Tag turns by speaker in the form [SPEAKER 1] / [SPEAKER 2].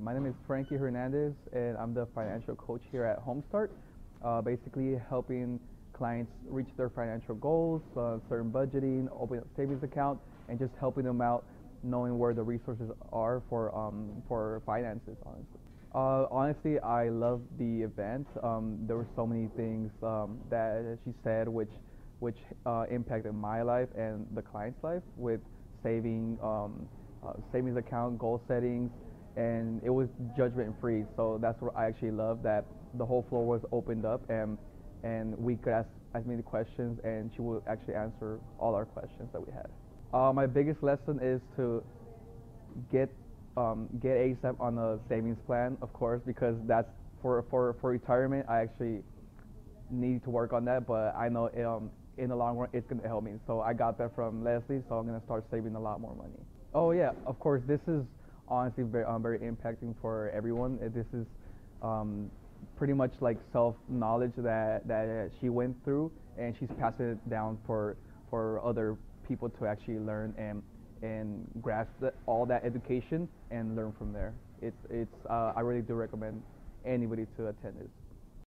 [SPEAKER 1] My name is Frankie Hernandez, and I'm the financial coach here at HomeStart. Uh, basically, helping clients reach their financial goals, uh, certain budgeting, open a savings account, and just helping them out, knowing where the resources are for um, for finances. Honestly, uh, honestly, I love the event. Um, there were so many things um, that she said, which which uh, impacted my life and the client's life with saving, um, uh, savings account, goal settings, and it was judgment free. So that's what I actually love that the whole floor was opened up and and we could ask as many questions and she would actually answer all our questions that we had. Uh, my biggest lesson is to get um, get ASAP on a savings plan, of course, because that's for for for retirement. I actually need to work on that, but I know um, in the long run it's gonna help me. So I got that from Leslie, so I'm gonna start saving a lot more money. Oh yeah, of course, this is honestly very, um, very impacting for everyone. Uh, this is um, pretty much like self knowledge that that she went through, and she's passing it down for for other people to actually learn and and grasp the, all that education and learn from there. It's it's uh, I really do recommend anybody to attend this.